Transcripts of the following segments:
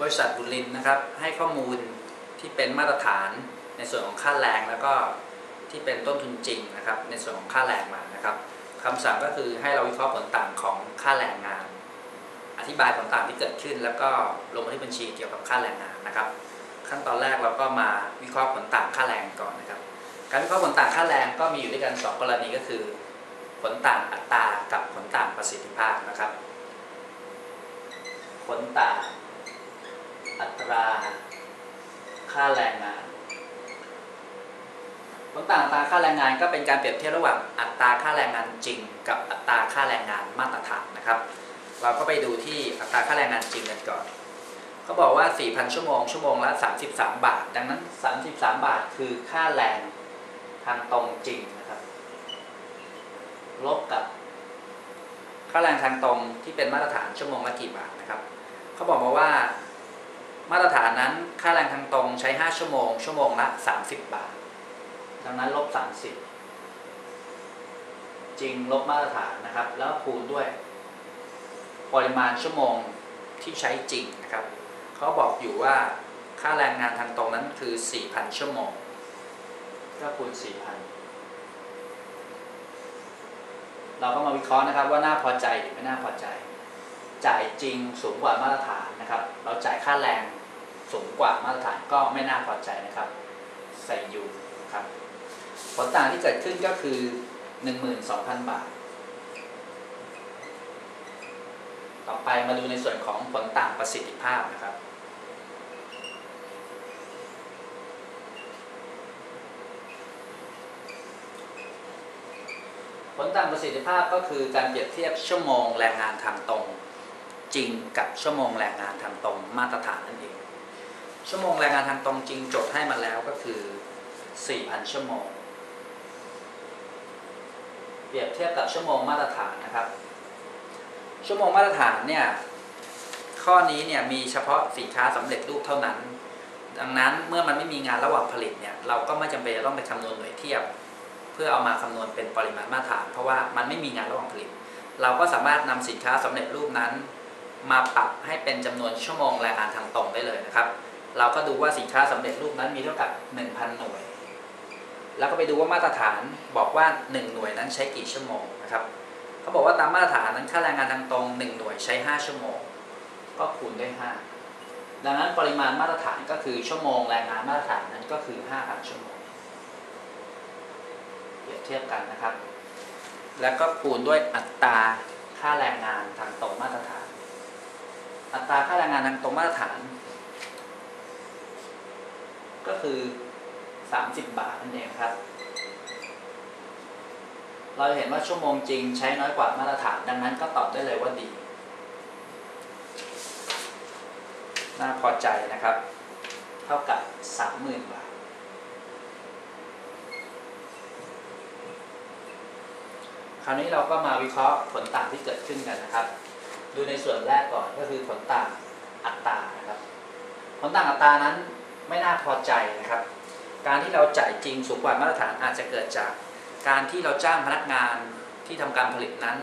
บริษัทบุรินทร์นะครับ ให้ข้อมูลที่เป็นมาตรฐานในส่วนของค่าแรงแล้วก็ที่เป็นต้นทุนจริงนะครับ ในส่วนของค่าแรงมานะครับคำสั่งก็คือให้เราวิเคราะห์ผลต่างของค่าแรงงาน อธิบายผลต่างที่เกิดขึ้น แล้วก็ลงบันทึกบัญชีเกี่ยวกับค่าแรงงานนะครับ ขั้นตอนแรกเราก็มาวิเคราะห์ผลต่างค่าแรงก่อนนะครับ การวิเคราะห์ผลต่างค่าแรงก็มีอยู่ด้วยกัน 2 กรณีก็คือ ผลต่างอัตรากับผลต่างประสิทธิภาพนะครับ ผลต่าง รา ค่าแรงงาน ผลต่างอัตราค่าแรงงานก็เป็นการเปรียบเทียบระหว่างอัตราค่าแรงงานจริง กับอัตราค่าแรงงานมาตรฐานนะครับ เราก็ไปดูที่อัตราค่าแรงงานจริงกันก่อนเขาบอกว่า 4,000 ชั่วโมง ชั่วโมงละ 33 บาท ดังนั้น 33 บาทคือค่าแรงทางตรงจริงนะครับ ลบกับค่าแรงทางตรงที่เป็นมาตรฐานชั่วโมงละกี่บาทนะครับ เขาบอกมาว่า มาตรฐานนั้นค่าแรงทางตรงใช้ 5 ชั่วโมง ชั่วโมงละ 30 บาท ดังนั้นลบ 30 จริงลบมาตรฐานนะครับ แล้วคูณด้วย ปริมาณชั่วโมงที่ใช้จริงนะครับเขาบอกอยู่ว่าค่าแรงงานทางตรงนั้นคือ 4,000 ชั่วโมง ก็คูณ 4,000 เราก็มาวิเคราะห์นะครับว่าน่าพอใจหรือไม่น่าพอใจ จ่ายจริงสูงกว่ามาตรฐานนะครับ เราจ่ายค่าแรง สูงกว่ามาตรฐานก็ไม่น่าพอใจนะครับ ใส่ยูครับ ผลต่างที่เกิดขึ้นก็คือ 12,000 บาท ต่อไปมาดูในส่วนของผลต่างประสิทธิภาพนะครับผลต่างประสิทธิภาพก็คือการเปรียบเทียบชั่วโมงแรงงานทางตรง จริงกับชั่วโมงแรงงานทางตรงมาตรฐานนั่นเอง ชั่วโมงแรงงานทางตรงจริงจทย์ให้มาแล้วก็คือ 4,000 ชั่วโมง เปรียบเทียบกับชั่วโมงมาตรฐานนะครับ ชั่วโมงมาตรฐานเนี่ย ข้อนี้เนี่ยมีเฉพาะสินค้าสำเร็จรูปเท่านั้น ดังนั้นเมื่อมันไม่มีงานระหว่างผลิตเนี่ย เราก็ไม่จำเป็นจะต้องไปคำนวณหน่วยเทียบ เพื่อเอามาคำนวณเป็นปริมาณมาตรฐาน เพราะว่ามันไม่มีงานระหว่างผลิต เราก็สามารถนำสินค้าสำเร็จรูปนั้น มาปรับให้เป็นจำนวนชั่วโมงแรงงานทางตรงได้เลยนะครับ เราก็ดูว่าสินค้าสำเร็จรูปนั้นมีเท่ากับ 1,000 หน่วย แล้วก็ไปดูว่ามาตรฐานบอกว่า 1 หน่วยนั้นใช้กี่ชั่วโมงนะครับเขาบอกว่าตามมาตรฐานนั้นค่าแรงงานทางตรง 1 หน่วยใช้ 5 ชั่วโมง ก็คูณด้วย 5 ดังนั้นปริมาณมาตรฐานก็คือชั่วโมงแรงงานมาตรฐานนั้นก็คือ5,000ชั่วโมงเปรียบเทียบกันนะครับ แล้วก็คูณด้วยอัตราค่าแรงงานทางตรงมาตรฐาน อัตราค่าแรงงานทางตรงมาตรฐาน ก็คือ 30 บาทนั่นเองครับ เราจะเห็นว่าชั่วโมงจริงใช้น้อยกว่ามาตรฐาน ดังนั้นก็ตอบได้เลยว่าดี น่าพอใจนะครับ เท่ากับ 30,000 บาท คราวนี้เราก็มาวิเคราะห์ผลต่างที่เกิดขึ้นกันนะครับ ดูในส่วนแรกก่อนก็คือผลต่างอัตรานะครับ ผลต่างอัตรานั้น ไม่น่าพอใจนะครับ การที่เราจ่ายจริงสูงกว่ามาตรฐานอาจจะเกิดจาก การที่เราจ้างพนักงานที่ทำการผลิตนั้น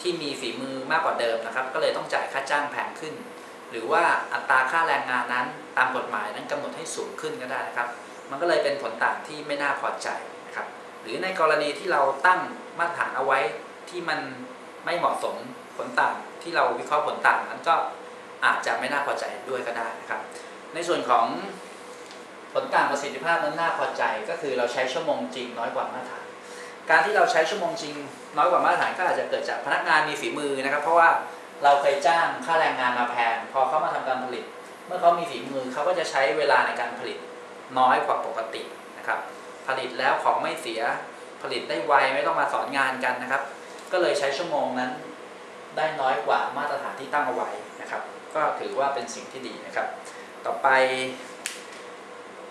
ที่มีฝีมือมากกว่าเดิมนะครับ ก็เลยต้องจ่ายค่าจ้างแพงขึ้น หรือว่าอัตราค่าแรงงานนั้นตามกฎหมายนั้นกำหนดให้สูงขึ้นก็ได้นะครับ มันก็เลยเป็นผลต่างที่ไม่น่าพอใจนะครับ หรือในกรณีที่เราตั้งมาตรฐานเอาไว้ที่มันไม่เหมาะสมผลต่างที่เราวิเคราะห์ผลต่างนั้นก็อาจจะไม่น่าพอใจด้วยก็ได้นะครับ ในส่วนของผลต่างประสิทธิภาพนั้นน่าพอใจก็คือเราใช้ชั่วโมงจริงน้อยกว่ามาตรฐาน การที่เราใช้ชั่วโมงจริงน้อยกว่ามาตรฐานก็อาจจะเกิดจากพนักงานมีฝีมือนะครับ เพราะว่าเราเคยจ้างค่าแรงงานมาแพงพอเขามาทำการผลิต เมื่อเขามีฝีมือเขาก็จะใช้เวลาในการผลิตน้อยกว่าปกตินะครับ ผลิตแล้วของไม่เสียผลิตได้ไวไม่ต้องมาสอนงานกันนะครับ ก็เลยใช้ชั่วโมงนั้นได้น้อยกว่ามาตรฐานที่ตั้งเอาไว้นะครับ ก็ถือว่าเป็นสิ่งที่ดีนะครับ ต่อไป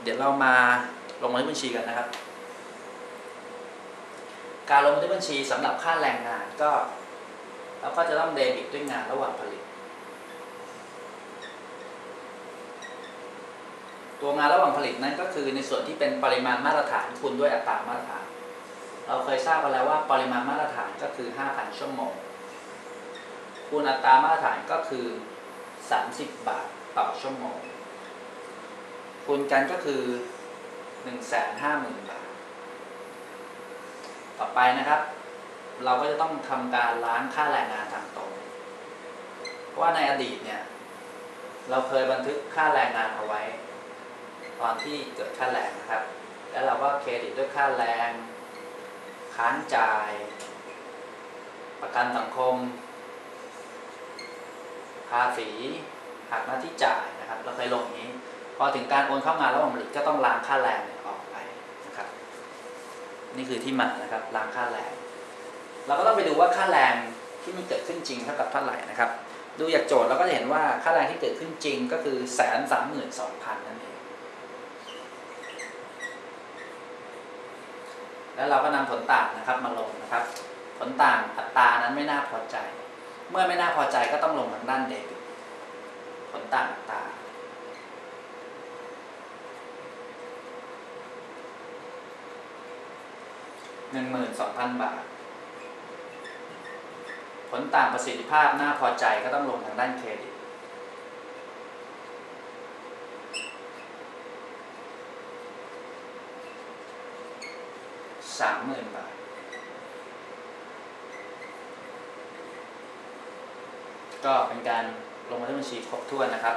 เดี๋ยวเรามาลงบันทึกบัญชีกันนะครับ การลงบันทึกบัญชีสำหรับค่าแรงงานก็เราก็จะต้องเดบิตด้วยงานระหว่างผลิต ตัวงานระหว่างผลิตนั้นก็คือในส่วนที่เป็นปริมาณมาตรฐานคูณด้วยอัตรามาตรฐาน เราเคยทราบกันแล้วว่าปริมาณมาตรฐานก็คือ 5,000 ชั่วโมงคูณอัตรามาตรฐานก็คือ 30 บาทต่อชั่วโมง คูณกันก็คือหนึ่งแสนห้าหมื่นบาท ต่อไปนะครับ เราก็จะต้องทำการล้างค่าแรงงานทางตรงเพราะว่าในอดีตเนี่ย เราเคยบันทึกค่าแรงงานเอาไว้ ตอนที่เกิดค่าแรงนะครับ แล้วเราก็เครดิตด้วยค่าแรงค้างจ่าย ประกันสังคม ภาษีหักหน้าที่จ่ายนะครับ เราเคยลงอย่างนี้ พอถึงการโอนเข้างานระหว่างผลิตก็ต้องล้างค่าแรงออกไปนะครับ นี่คือที่มานะครับล้างค่าแรง เราก็ต้องไปดูว่าค่าแรงที่มันเกิดขึ้นจริงเท่ากับเท่าไหร่นะครับ ดูจากโจทย์เราก็จะเห็นว่าค่าแรงที่เกิดขึ้นจริงก็คือแสนสามหมื่นสองพันนั่นเอง แล้วเราก็นำผลต่างนะครับมาลงนะครับ ผลต่างอัตรานั้นไม่น่าพอใจ เมื่อไม่น่าพอใจก็ต้องลงทางด้านเดบิตผลต่างอัตรา หนึ่งหมื่นสองพันบาท ผลต่างประสิทธิภาพน่าพอใจก็ต้องลงทางด้านเครดิต สามหมื่นบาท ก็เป็นการลงบันทึกบัญชีครบถ้วนนะครับ